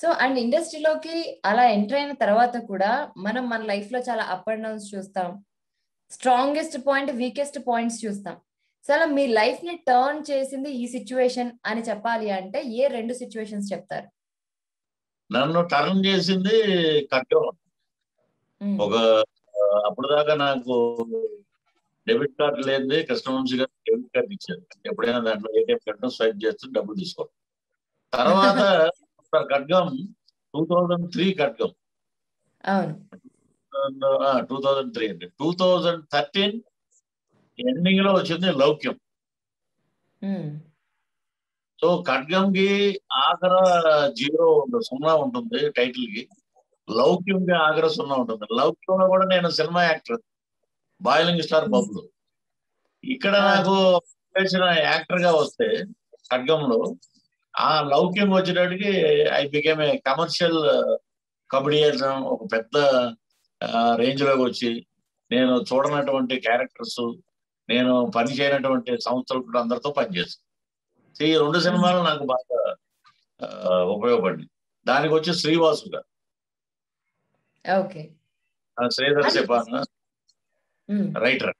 So and ఇండస్ట్రీలోకి అలా enter అయిన తర్వాత కూడా మనం మన లైఫ్లో చాలా అప్ అండ్ డౌన్స్ చూస్తాం. స్ట్రాంగెస్ట్ పాయింట్ వీకెస్ట్ పాయింట్స్ చూస్తాం. సో అలా మీ లైఫ్ని టర్న్ చేసింది ఈ సిచ్యువేషన్ అని చెప్పాలి అంటే ఏ రెండు సిచ్యువేషన్స్ చెప్తారు? నన్ను టర్న్ చేసింది ఒక అప్పుడు దాకా నాకు డెబిట్ కార్డు లేనిది కస్టమర్స్ గారు డెబిట్ కార్డు ఇచ్చారు. ఎప్పుడైనా దాంట్లో ఏటీఎం కట్టడం స్వైప్ చేస్తే డబ్బులు తీసుకోవడం. తర్వాత Khadgam two thousand three Khadgam. Two thousand three అంటే టూ థౌజండ్ థర్టీన్ ఎండింగ్లో వచ్చింది లౌక్యం. సో ఖడ్గంకి ఆఖర జీరో ఉంటుంది సున్నా ఉంటుంది టైటిల్కి లౌక్యంకి ఆఖర సున్నా ఉంటుంది. లౌక్యంలో కూడా నేను cinema actor boiling star Babloo. ఇక్కడ నాకు యాక్టర్గా వస్తే ఖడ్గంలో ఆ లౌక్యం వచ్చేటప్పటికి I became a commercial comedian ఒక పెద్ద రేంజ్లోకి వచ్చి నేను చూడనటువంటి క్యారెక్టర్స్ నేను పని చేయనటువంటి సంస్థలు కూడా అందరితో పనిచేస్తాను ఈ రెండు సినిమాలు నాకు బాగా ఉపయోగపడింది దానికి వచ్చి శ్రీవాసు గారు. శ్రీధర్ చెప్పాను రైటర్.